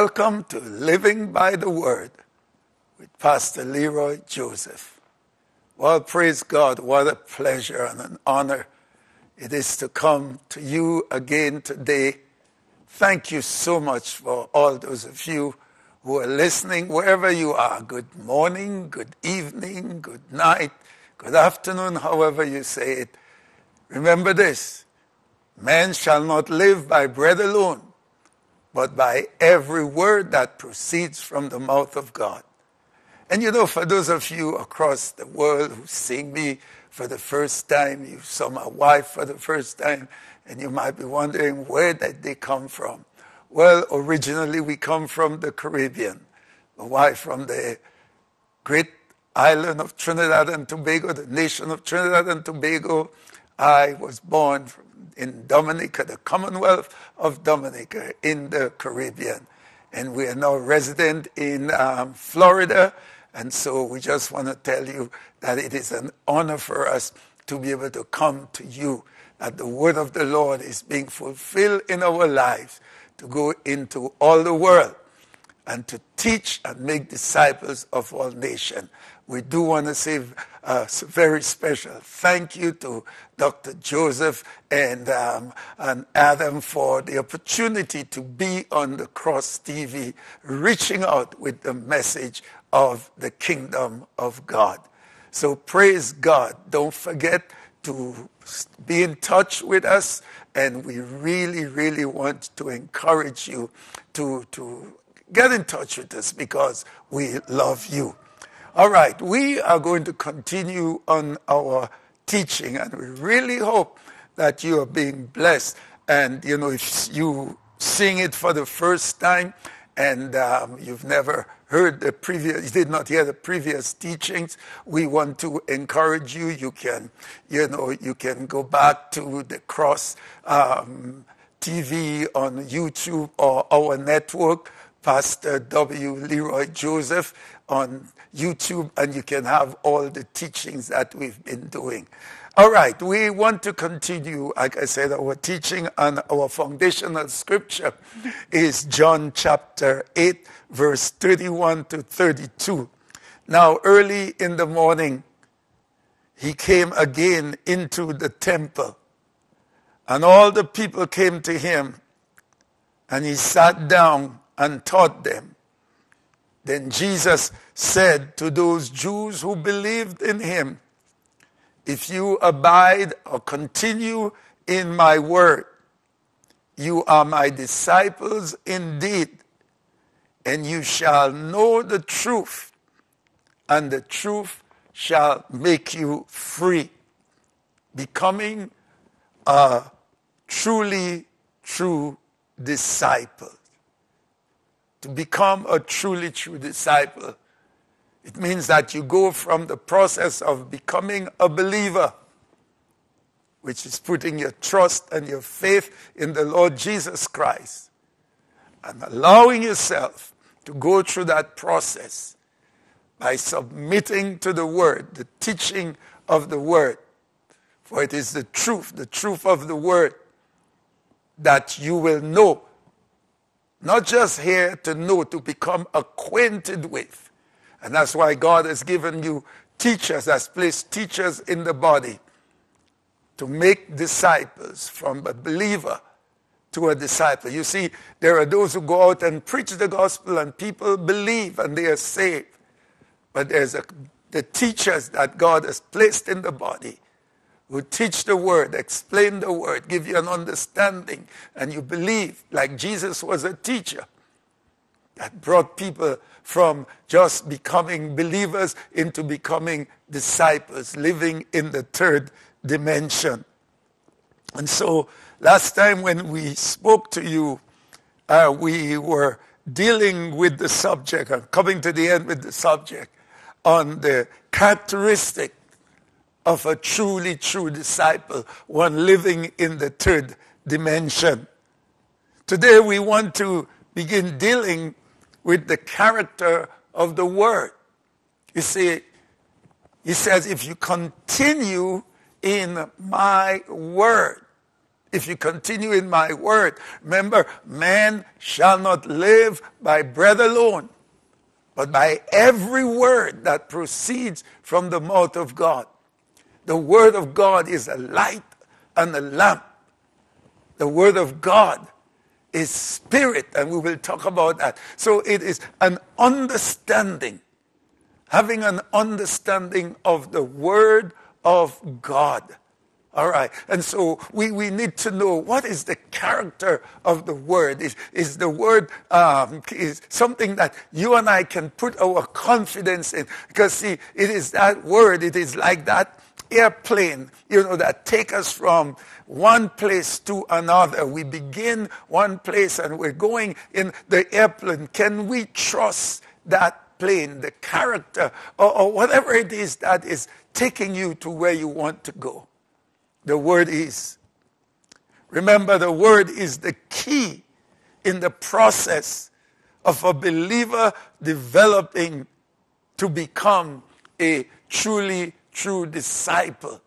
Welcome to Living by the Word with Pastor Leroy Joseph. Well, praise God. What a pleasure and an honor it is to come to you again today. Thank you so much for all those of you who are listening, wherever you are. Good morning, good evening, good night, good afternoon, however you say it. Remember this man shall not live by bread alone, but by every word that proceeds from the mouth of God. And you know, for those of you across the world who see me for the first time, you saw my wife for the first time, and you might be wondering where did they come from? Well, originally we come from the Caribbean. My wife from the great island of Trinidad and Tobago, the nation of Trinidad and Tobago. I was born in Dominica, the Commonwealth of Dominica in the Caribbean. And we are now resident in um, Florida. And so we just want to tell you that it is an honor for us to be able to come to you, that the word of the Lord is being fulfilled in our lives to go into all the world and to teach and make disciples of all nations. We do want to say a very special thank you to Dr. Joseph and, um, and Adam for the opportunity to be on the Cross TV, reaching out with the message of the kingdom of God. So praise God. Don't forget to be in touch with us. And we really, really want to encourage you to, to get in touch with us because we love you. All right, we are going to continue on our teaching, and we really hope that you are being blessed. And, you know, if you sing it for the first time and um, you've never heard the previous, you did not hear the previous teachings, we want to encourage you. You can, you know, you can go back to the Cross um, TV on YouTube or our network, Pastor W. Leroy Joseph on YouTube, and you can have all the teachings that we've been doing. All right, we want to continue. Like I said, our teaching and our foundational scripture is John chapter 8, verse 31 to 32. Now, early in the morning, he came again into the temple, and all the people came to him, and he sat down and taught them. Then Jesus said to those Jews who believed in him, if you abide or continue in my word, you are my disciples indeed, and you shall know the truth, and the truth shall make you free, becoming a truly true disciple. To become a truly true disciple it means that you go from the process of becoming a believer, which is putting your trust and your faith in the Lord Jesus Christ, and allowing yourself to go through that process by submitting to the Word, the teaching of the Word. For it is the truth, the truth of the Word, that you will know. Not just here to know, to become acquainted with and that's why God has given you teachers, has placed teachers in the body to make disciples from a believer to a disciple. You see, there are those who go out and preach the gospel and people believe and they are saved. But there's a, the teachers that God has placed in the body who teach the word, explain the word, give you an understanding, and you believe, like Jesus was a teacher that brought people from just becoming believers into becoming disciples, living in the third dimension. And so, last time when we spoke to you, uh, we were dealing with the subject, and coming to the end with the subject on the characteristic of a truly true disciple, one living in the third dimension. Today we want to begin dealing with the character of the word. You see, he says, if you continue in my word, if you continue in my word. Remember, man shall not live by bread alone, but by every word that proceeds from the mouth of God. The word of God is a light and a lamp. The word of God is spirit, and we will talk about that. So it is an understanding, having an understanding of the word of God. All right. And so we, we need to know what is the character of the word. Is, is the word um, is something that you and I can put our confidence in? Because see, it is that word, it is like that airplane, you know, that take us from one place to another. We begin one place and we're going in the airplane. Can we trust that plane, the character, or, or whatever it is that is taking you to where you want to go? the word is. Remember, the word is the key in the process of a believer developing to become a truly true disciple.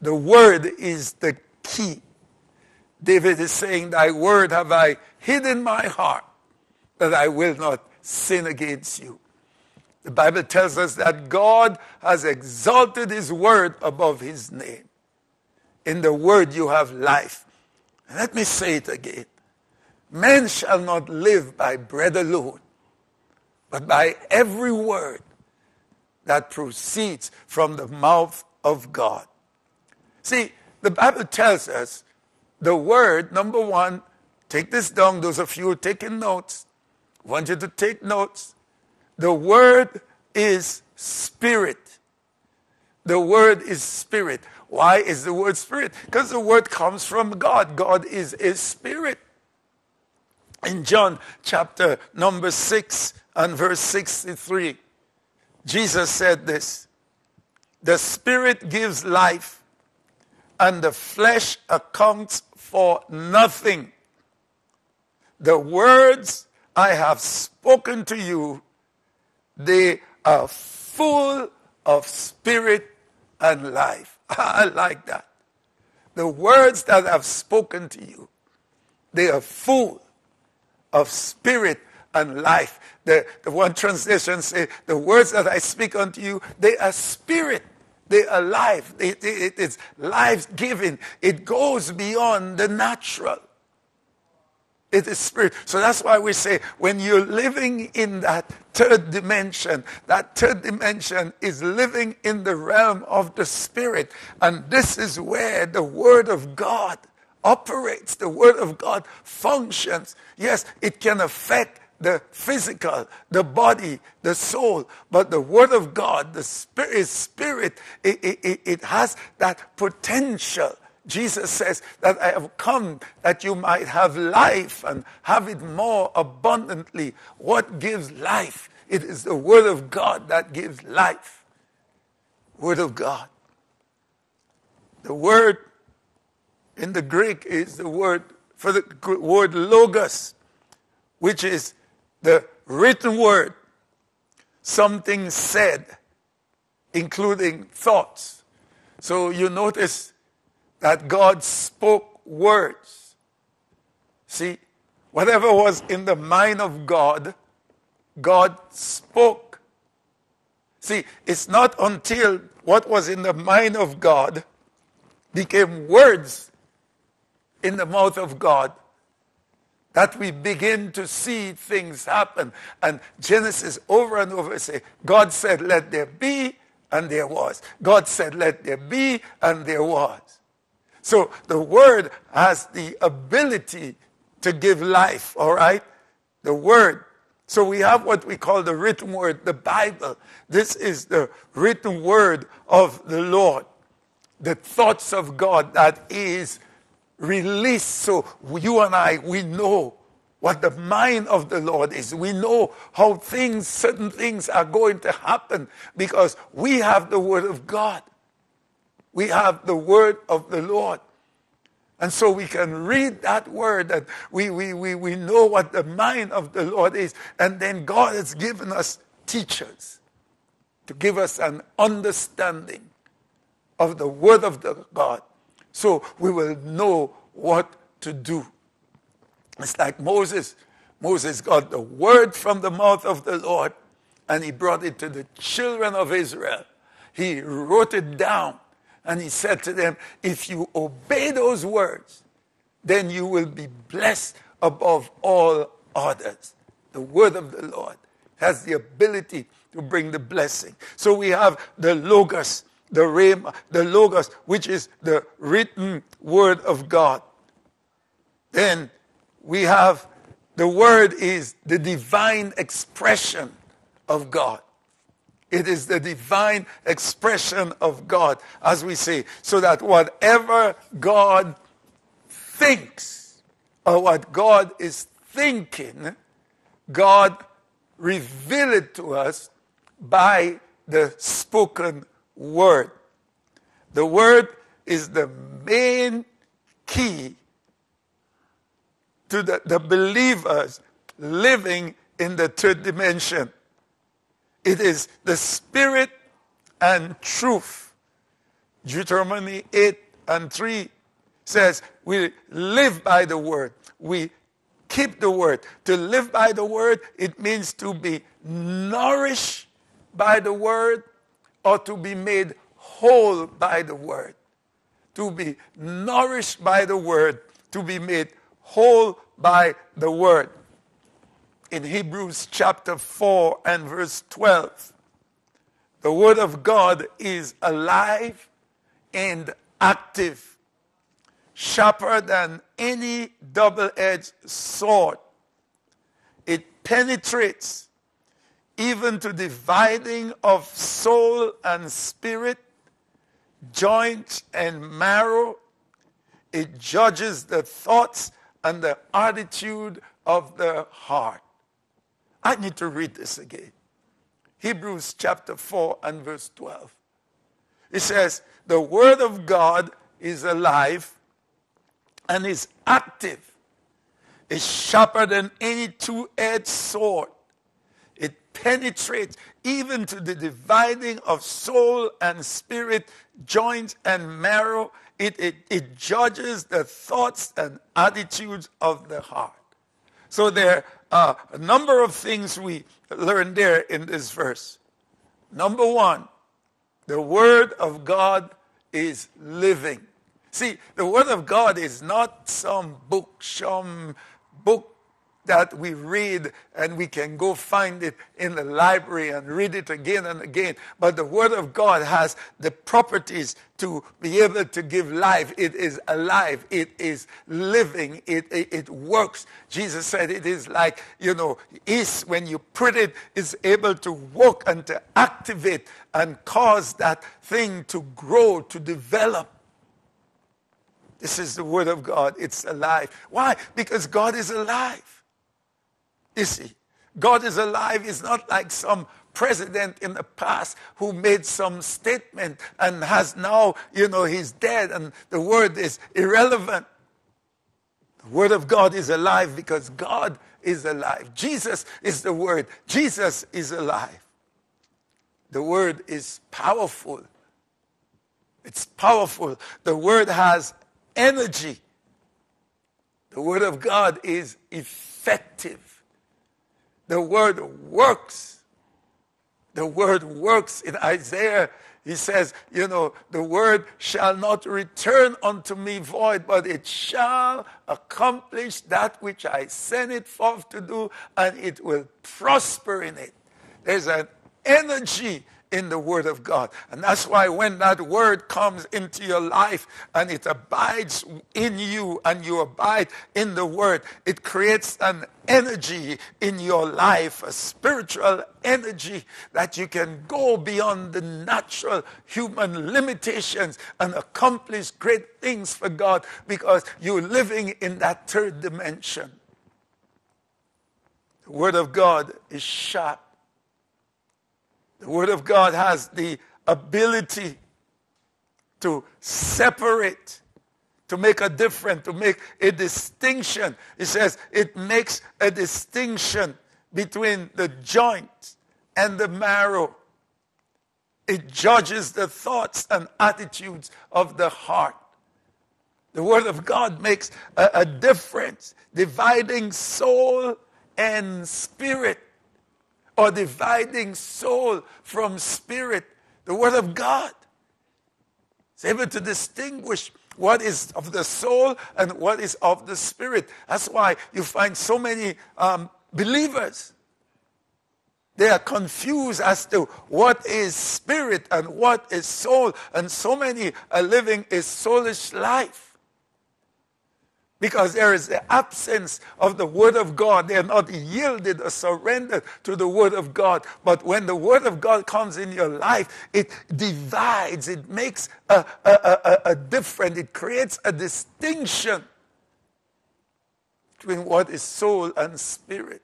The word is the key. David is saying, Thy word have I hid in my heart that I will not sin against you. The Bible tells us that God has exalted his word above his name. In the word you have life. Let me say it again. Man shall not live by bread alone, but by every word that proceeds from the mouth of God. See, the Bible tells us the word, number one, take this down, those of you taking notes. I want you to take notes. The word is spirit. The word is spirit. Why is the word spirit? Because the word comes from God. God is a spirit. In John chapter number 6 and verse 63, Jesus said this The spirit gives life, and the flesh accounts for nothing. The words I have spoken to you, they are full of spirit and life. I like that. The words that I've spoken to you, they are full of spirit and life. The, the one translation says, the words that I speak unto you, they are spirit. They are life. It, it, it's life giving. It goes beyond the natural. It is spirit. So that's why we say when you're living in that third dimension, that third dimension is living in the realm of the spirit. And this is where the word of God operates. The word of God functions. Yes, it can affect the physical, the body, the soul, but the word of God, the spirit, spirit, it, it, it has that potential Jesus says that I have come that you might have life and have it more abundantly. What gives life? It is the Word of God that gives life. Word of God. The word in the Greek is the word for the word logos, which is the written word, something said, including thoughts. So you notice that God spoke words. See, whatever was in the mind of God, God spoke. See, it's not until what was in the mind of God became words in the mouth of God that we begin to see things happen. And Genesis over and over say, God said, let there be, and there was. God said, let there be, and there was. So the word has the ability to give life, all right? The word. So we have what we call the written word, the Bible. This is the written word of the Lord. The thoughts of God that is released. So you and I, we know what the mind of the Lord is. We know how things, certain things are going to happen because we have the word of God. We have the word of the Lord. And so we can read that word and we, we, we, we know what the mind of the Lord is. And then God has given us teachers to give us an understanding of the word of the God. So we will know what to do. It's like Moses. Moses got the word from the mouth of the Lord and he brought it to the children of Israel. He wrote it down and he said to them, If you obey those words, then you will be blessed above all others. The word of the Lord has the ability to bring the blessing. So we have the Logos, the Rhema, the Logos, which is the written word of God. Then we have the word is the divine expression of God. It is the divine expression of God, as we say, so that whatever God thinks or what God is thinking, God reveal it to us by the spoken word. The word is the main key to the, the believers living in the third dimension. It is the spirit and truth. Deuteronomy 8 and 3 says, We live by the word. We keep the word. To live by the word, it means to be nourished by the word or to be made whole by the word. To be nourished by the word, to be made whole by the word. In Hebrews chapter 4 and verse 12, the word of God is alive and active, sharper than any double edged sword. It penetrates even to dividing of soul and spirit, joint and marrow. It judges the thoughts and the attitude of the heart. I need to read this again. Hebrews chapter 4 and verse 12. It says, The word of God is alive and is active, is sharper than any two edged sword. It penetrates even to the dividing of soul and spirit, joints and marrow. It, it, it judges the thoughts and attitudes of the heart. So there are a number of things we learn there in this verse. Number one, the Word of God is living. See, the Word of God is not some book, some book that we read and we can go find it in the library and read it again and again. But the Word of God has the properties to be able to give life. It is alive. It is living. It, it, it works. Jesus said it is like, you know, is when you put it, it's able to work and to activate and cause that thing to grow, to develop. This is the Word of God. It's alive. Why? Because God is alive. You see, God is alive. He's not like some president in the past who made some statement and has now, you know, he's dead and the word is irrelevant. The word of God is alive because God is alive. Jesus is the word. Jesus is alive. The word is powerful. It's powerful. The word has energy. The word of God is effective. The word works. The word works. In Isaiah, he says, you know, the word shall not return unto me void, but it shall accomplish that which I sent it forth to do, and it will prosper in it. There's an energy in the Word of God. And that's why when that Word comes into your life and it abides in you and you abide in the Word, it creates an energy in your life, a spiritual energy that you can go beyond the natural human limitations and accomplish great things for God because you're living in that third dimension. The Word of God is sharp the Word of God has the ability to separate, to make a difference, to make a distinction. It says it makes a distinction between the joint and the marrow. It judges the thoughts and attitudes of the heart. The Word of God makes a, a difference, dividing soul and spirit, or dividing soul from spirit. The Word of God is able to distinguish what is of the soul and what is of the spirit. That's why you find so many um, believers. They are confused as to what is spirit and what is soul, and so many are living a soulish life because there is the absence of the Word of God. They are not yielded or surrendered to the Word of God. But when the Word of God comes in your life, it divides, it makes a, a, a, a difference, it creates a distinction between what is soul and spirit.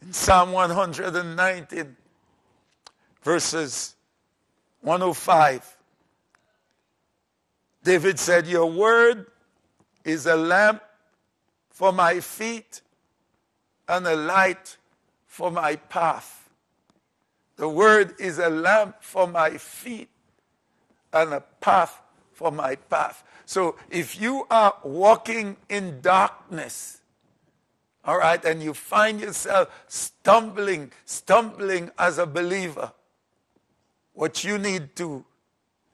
In Psalm 119, verses 105, David said, Your word is a lamp for my feet and a light for my path. The word is a lamp for my feet and a path for my path. So if you are walking in darkness, all right, and you find yourself stumbling, stumbling as a believer, what you need to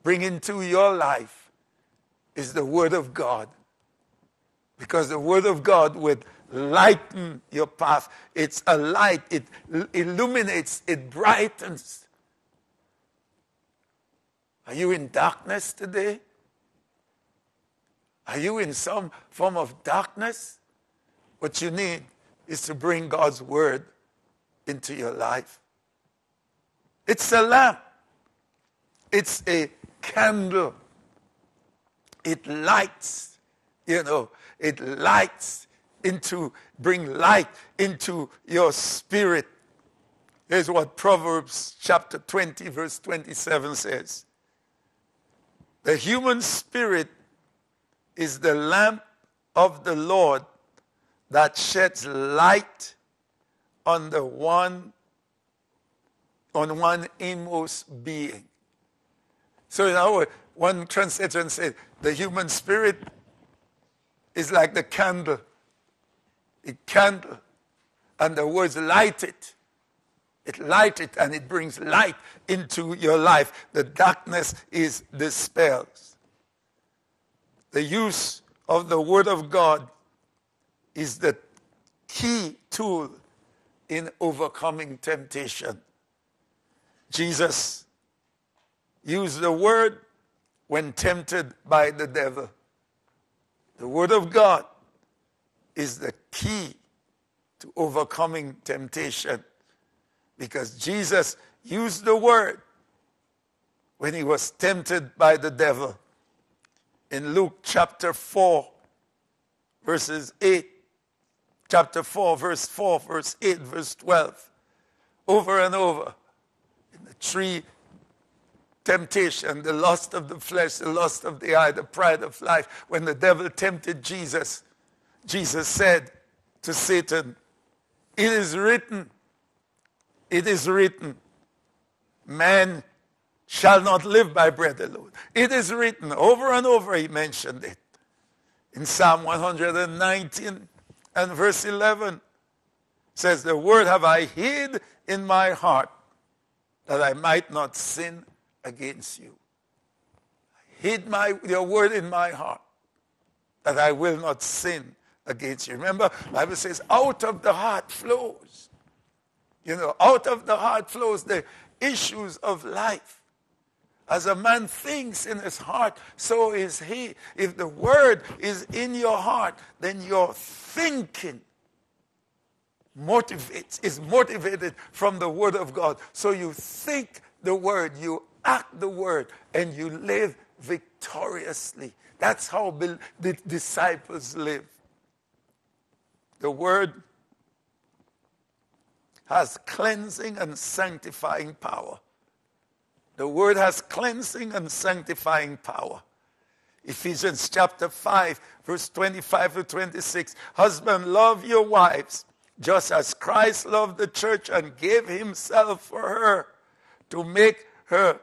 bring into your life is the Word of God. Because the Word of God would lighten your path. It's a light, it illuminates, it brightens. Are you in darkness today? Are you in some form of darkness? What you need is to bring God's Word into your life. It's a lamp, it's a candle it lights, you know, it lights into, bring light into your spirit. Here's what Proverbs chapter 20, verse 27 says The human spirit is the lamp of the Lord that sheds light on the one on one inmost being. So in other words, one translator said, the human spirit is like the candle. A candle. And the words light it. It light it and it brings light into your life. The darkness is dispelled. The use of the Word of God is the key tool in overcoming temptation. Jesus used the Word when tempted by the devil. The Word of God is the key to overcoming temptation because Jesus used the Word when he was tempted by the devil. In Luke chapter 4, verses 8, chapter 4, verse 4, verse 8, verse 12, over and over in the three temptation, the lust of the flesh, the lust of the eye, the pride of life. When the devil tempted Jesus, Jesus said to Satan, It is written, it is written, man shall not live by bread alone. It is written, over and over he mentioned it. In Psalm 119 and verse 11 says, The word have I hid in my heart that I might not sin against you. Hid my, your word in my heart that I will not sin against you. Remember, Bible says, out of the heart flows. You know, out of the heart flows the issues of life. As a man thinks in his heart, so is he. If the word is in your heart, then your thinking motivates, is motivated from the word of God. So you think the word, you act the word, and you live victoriously. That's how the disciples live. The word has cleansing and sanctifying power. The word has cleansing and sanctifying power. Ephesians chapter 5, verse 25 to 26. Husband, love your wives, just as Christ loved the church and gave himself for her to make her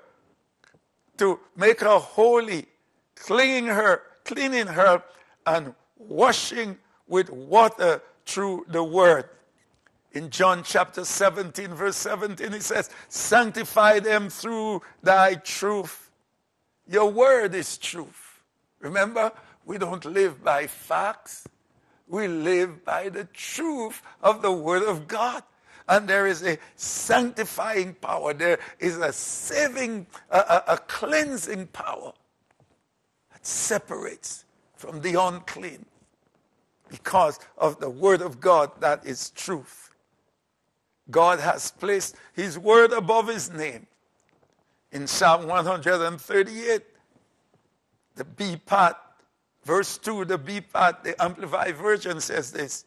to make her holy, cleaning her, cleaning her, and washing with water through the word. In John chapter 17, verse 17, he says, Sanctify them through thy truth. Your word is truth. Remember, we don't live by facts, we live by the truth of the word of God. And there is a sanctifying power, there is a saving, a, a, a cleansing power that separates from the unclean because of the word of God that is truth. God has placed his word above his name. In Psalm 138, the B part, verse 2, the B part, the Amplified Version says this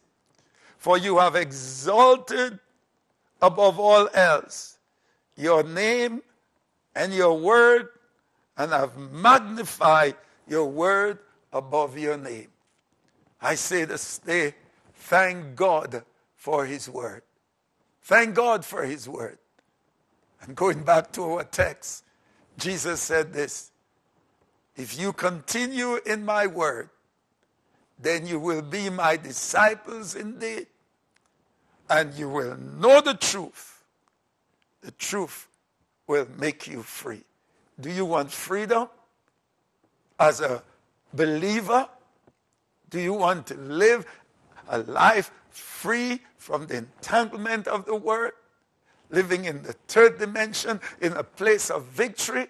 For you have exalted above all else your name and your word, and I have magnified your word above your name. I say this day, thank God for his word. Thank God for his word. And going back to our text, Jesus said this If you continue in my word, then you will be my disciples indeed, and you will know the truth. The truth will make you free. Do you want freedom as a believer? Do you want to live a life free from the entanglement of the word, living in the third dimension in a place of victory,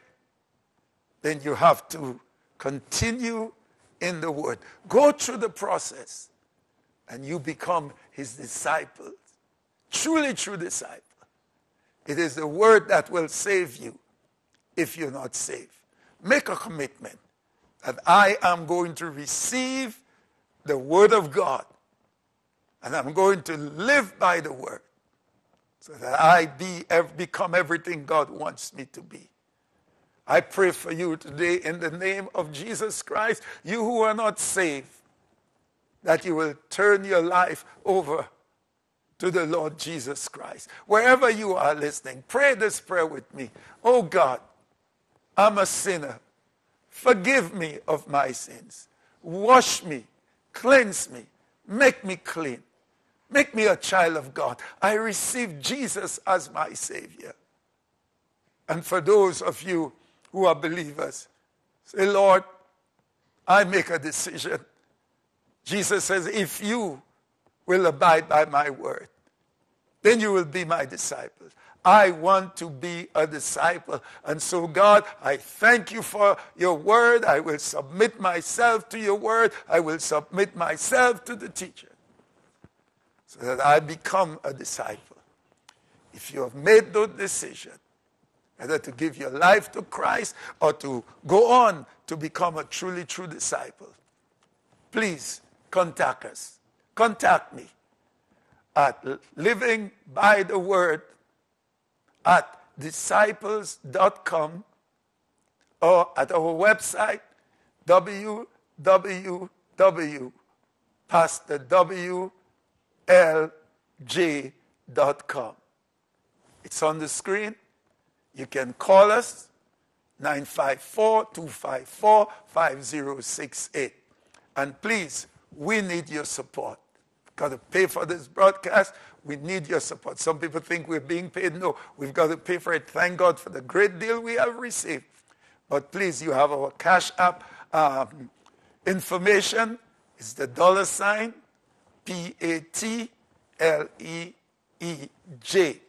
then you have to continue in the word. Go through the process and you become his disciple. Truly true disciple. It is the word that will save you if you're not saved. Make a commitment that I am going to receive the word of God and I'm going to live by the word so that I be, become everything God wants me to be. I pray for you today in the name of Jesus Christ, you who are not saved, that you will turn your life over to the Lord Jesus Christ. Wherever you are listening, pray this prayer with me. Oh God, I'm a sinner. Forgive me of my sins. Wash me, cleanse me, make me clean. Make me a child of God. I receive Jesus as my Savior. And for those of you who are believers, say, Lord, I make a decision. Jesus says, if you will abide by my word, then you will be my disciples. I want to be a disciple. And so, God, I thank you for your word. I will submit myself to your word. I will submit myself to the teacher so that I become a disciple. If you have made the decision, whether to give your life to Christ or to go on to become a truly true disciple, please contact us. Contact me at living by the word at disciples.com or at our website www.pastorw.com lj.com. It's on the screen. You can call us 954 254 5068. And please, we need your support. Got to pay for this broadcast. We need your support. Some people think we're being paid. No, we've got to pay for it. Thank God for the great deal we have received. But please, you have our Cash App um, information. It's the dollar sign P A T L E E J.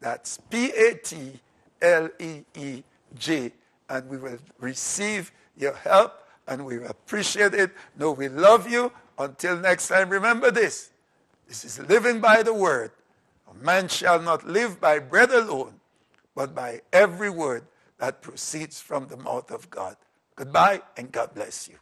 That's P A T L E E J. And we will receive your help and we appreciate it. No, we love you. Until next time, remember this this is living by the word. A man shall not live by bread alone, but by every word that proceeds from the mouth of God. Goodbye and God bless you.